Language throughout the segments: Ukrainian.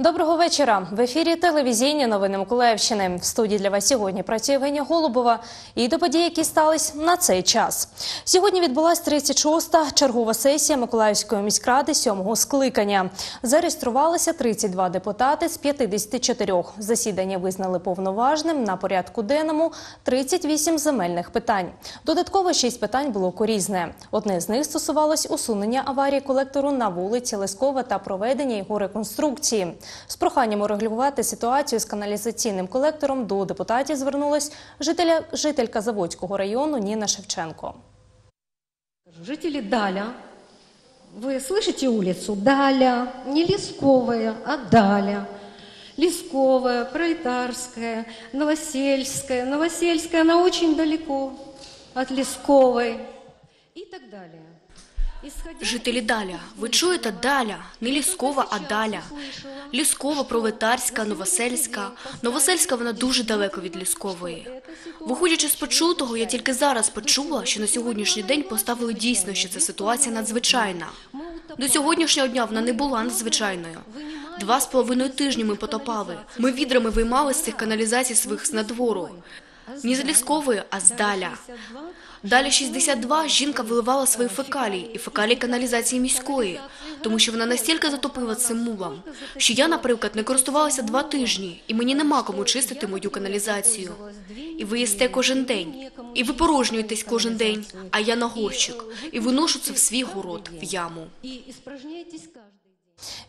Доброго вечора. В ефірі телевізійні новини Миколаївщини. В студії для вас сьогодні працює Євгенія Голубова. І до подій, які стались на цей час. Сьогодні відбулась 36-та чергова сесія Миколаївської міськради сьомого скликання. Зареєструвалися 32 депутати з 54. Засідання визнали повноважним на порядку денному 38 земельних питань. Додатково 6 питань блоку різне. Одне з них стосувалось усунення аварії колектору на вулиці Лескова та проведення його реконструкції. З проханням урегулювати ситуацію з каналізаційним колектором до депутатів звернулась жителя, жителька Заводського району Ніна Шевченко. Жители Даля, вы слышите улицу? Даля, не Лесковая, а Даля. Лесковая, Пролетарская, Новосельская. Новосельская, она очень далеко от Лесковой и так далее. Жителі Даля, ви чуєте Даля, не Ліскова, а Даля. Ліскова, Пролетарська, Новосельська. Новосельська вона дуже далеко від Ліскової. Виходячи з почутого, я тільки зараз почула, що на сьогоднішній день поставили дійсно, що ця ситуація надзвичайна. До сьогоднішнього дня вона не була надзвичайною. Два з половиною тижні ми потопали. Ми відрами виймали з цих каналізацій своїх з надвору. Ні з Ліскової, а з Даля. Далі 62 жінка виливала свої фекалії і фекалії каналізації міської, тому що вона настільки затопила цим мулом, що я, наприклад, не користувалася два тижні, і мені нема кому чистити мою каналізацію. І ви їсте кожен день, і ви порожнюєтесь кожен день, а я на горщик, і виношу це в свій город, в яму.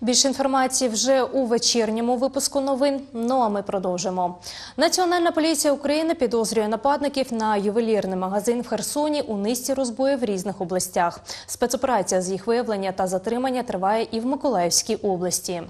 Більше інформації вже у вечірньому випуску новин. Ну а ми продовжимо. Національна поліція України підозрює нападників на ювелірний магазин в Херсоні у низці розбоїв в різних областях. Спецоперація з їх виявлення та затримання триває і в Миколаївській області.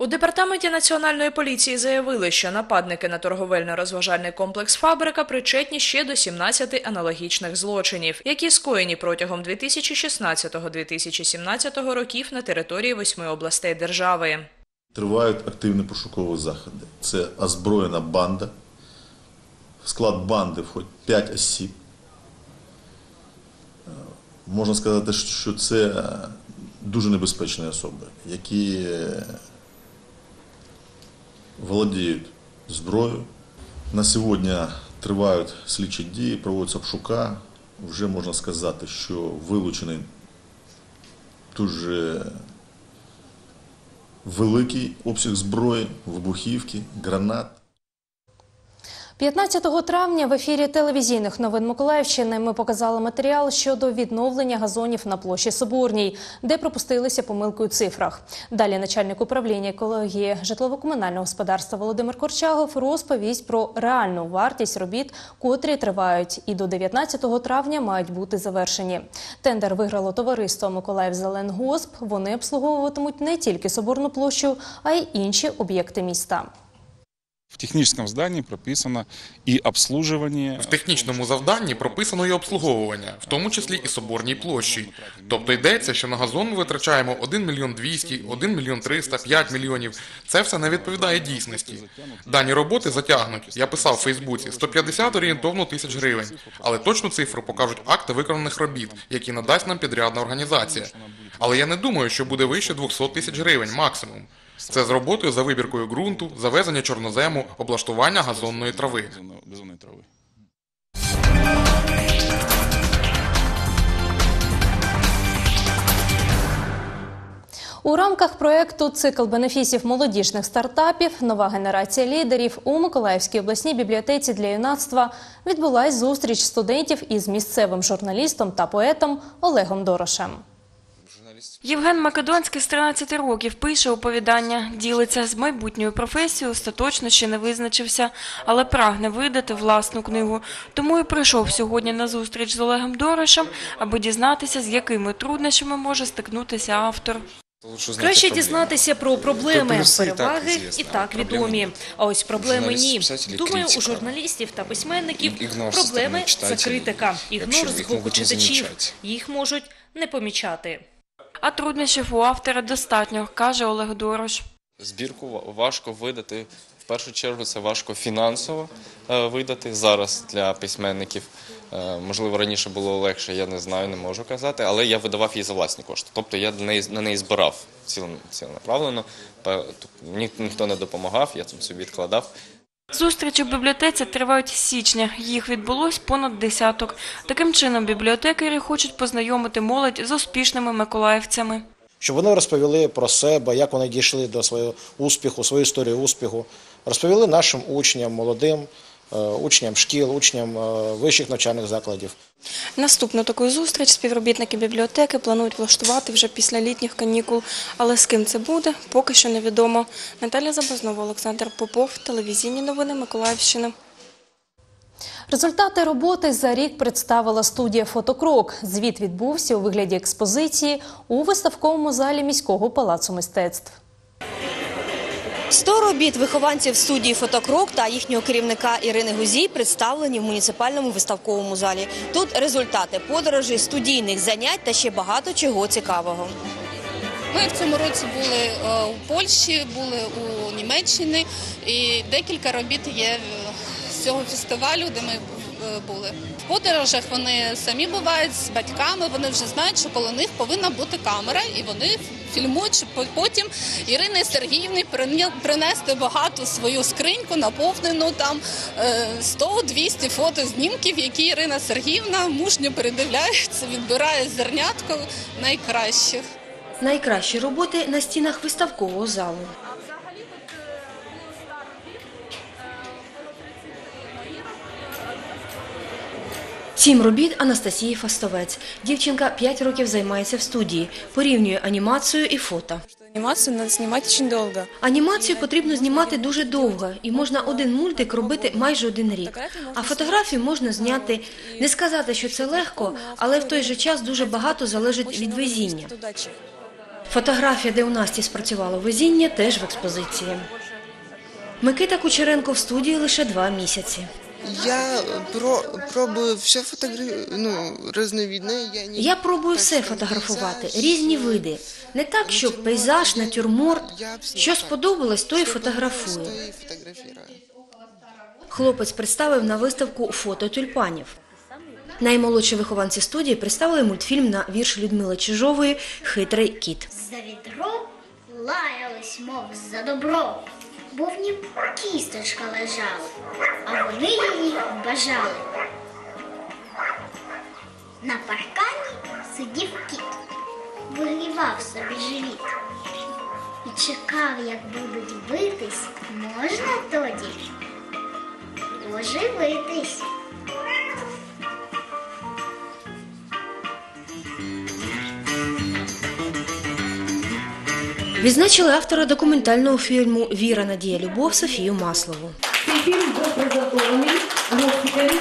У департаменті національної поліції заявили, що нападники на торговельно-розважальний комплекс Фабрика причетні ще до 17 аналогічних злочинів, які скоєні протягом 2016-2017 років на території восьми областей держави. Тривають активні пошукові заходи. Це озброєна банда. В склад банди входять 5 осіб. Можна сказати, що це е, дуже небезпечні особи, які е, володіють зброєю. На сьогодні тривають слідчі дії, проводяться обшука. Вже можна сказати, що вилучений дуже великий обсяг зброї, вибухівки, гранат. 15 травня в ефірі телевізійних новин Миколаївщини ми показали матеріал щодо відновлення газонів на площі Соборній, де пропустилися помилки у цифрах. Далі начальник управління екології житлово-комунального господарства Володимир Корчагов розповість про реальну вартість робіт, котрі тривають, і до 19 травня мають бути завершені. Тендер виграло товариство Миколаїв Зеленгосп. Вони обслуговуватимуть не тільки Соборну площу, а й інші об'єкти міста. В техническом здании прописано и обслуживание. В технічному завданні прописано і обслуговування, в тому числі і соборній площі. Тобто йдеться, що на газон ми витрачаємо 1 мільйон 200, 1 мільйон 300, 5 мільйонів. Це все не відповідає дійсності. Дані роботи затягнуть, я писав в Фейсбуці, 150 орієнтовно тисяч гривень. Але точну цифру покажуть акти виконаних робіт, які надасть нам підрядна організація. Але я не думаю, що буде вище 200 тисяч гривень максимум. Це з роботою за вибіркою ґрунту, завезення чорнозему, облаштування газонної трави. Газонной- газонной травы. У рамках проекту Цикл бенефісів молодіжних стартапів Нова генерація лідерів у Миколаївській обласній бібліотеці для юнацтва відбулась зустріч студентів із місцевим журналістом та поетом Олегом Дорошем. Євген Македонський з 13 років пише оповідання, ділиться з майбутньою професією, остаточно ще не визначився, але прагне видати власну книгу. Тому і прийшов сьогодні на зустріч з Олегом Дорошем, аби дізнатися, з якими труднощами може стикнутися автор. Краще дізнатися про проблеми, переваги і так відомі. А ось проблеми ні. Думаю, у журналістів та письменників проблеми це критика, ігнор з боку читачів. Їх можуть не помічати. А труднощів у автора достатньо, каже Олег Дорош. Збірку важко видати в першу чергу це важко фінансово е, видати зараз для письменників. Е, Можливо, раніше було легше, я не знаю, не можу казати, але я видавав її за власні кошти. Тобто я на неї збирав цілен- ціленаправлено. Ніхто не допомагав, я собі відкладав. Зустрічі в бібліотеці тривають з січня. Їх відбулось понад десяток. Таким чином, бібліотекарі хочуть познайомити молодь з успішними миколаївцями. щоб вони розповіли про себе, як вони дійшли до свого успіху, свою історію успіху, розповіли нашим учням, молодим, учням шкіл, учням е, вищих навчальних закладів. Наступну таку зустріч співробітники бібліотеки планують влаштувати вже після літніх канікул. Але з ким це буде, поки що невідомо. Наталя Забазнова, Олександр Попов, телевізійні новини Миколаївщини. Результати роботи за рік представила студія Фотокрок. Звіт відбувся у вигляді експозиції у виставковому залі міського палацу мистецтв. 100 робіт вихованців студії Фотокрок та їхнього керівника Ірини Гузій представлені в муніципальному виставковому залі. Тут результати подорожей, студійних занять та ще багато чого цікавого. Ми в цьому році були е, у Польщі, були у Німеччині, і декілька робіт є е, з цього фестивалю, де ми е, були. В подорожах вони самі бувають з батьками. Вони вже знають, що коло них повинна бути камера, і вони фільмують, щоб потім Ірини Сергіївні принести багато свою скриньку, наповнену там е, 100-200 фотознімків, які Ірина Сергіївна мужньо передивляється, відбирає зернятко найкращих. Найкращі роботи на стінах виставкового залу. Сім робіт Анастасії Фастовець. Дівчинка 5 років займається в студії, порівнює анімацію і фото. Анимацию надо снимать очень долго. Анімацію потрібно знімати дуже довго, і можна один мультик робити майже один рік. А фотографію можна зняти. Не сказати, що це легко, але в той же час дуже багато залежить від везіння. Фотографія, де у Насті спрацювало везіння, теж в експозиції. Микита Кучеренко в студії лише два місяці. Я про, пробую все фотографировать, ну, разновидное. Я, не... Я пробую все фотографувати, різні види. Не так, щоб пейзаж, натюрморт. Що сподобалось, то й фотографую. Хлопець представив на виставку фото тюльпанів. Наймолодші вихованці студії представили мультфільм на вірш Людмили Чижової Хитрий кіт. За відро лаялись, мов за добро, бо в нім кісточка лежала, а вони її бажали. На паркані сидів кіт, вигрівав собі живіт. І чекав, як будуть битись, можна тоді оживитись. Відзначили автора документального фільму Віра, Надія, Любов Софію Маслову. Цей фільм був презентований в госпіталі.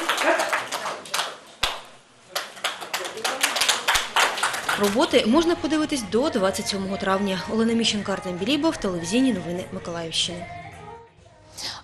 Роботи можна подивитись до 27 травня. Олена Міщенко, Артем Білібов, телевізійні новини Миколаївщини.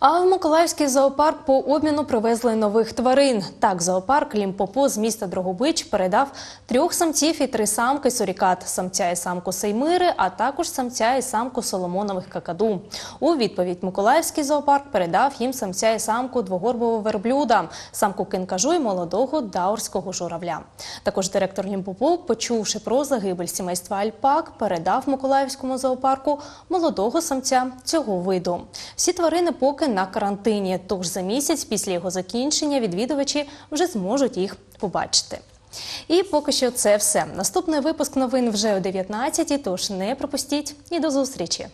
А в Миколаївський зоопарк по обміну привезли нових тварин. Так, зоопарк Лімпопо з міста Дрогобич передав трьох самців і три самки сурікат – самця і самку Сеймири, а також самця і самку Соломонових какаду. У відповідь Миколаївський зоопарк передав їм самця і самку двогорбового верблюда, самку кинкажу і молодого даурського журавля. Також директор Лімпопо, почувши про загибель сімейства Альпак, передав Миколаївському зоопарку молодого самця цього виду. Всі тварини поки на карантині, тож за місяць після його закінчення відвідувачі вже зможуть їх побачити. І поки що це все. Наступний випуск новин вже о 19 тож не пропустіть і до зустрічі.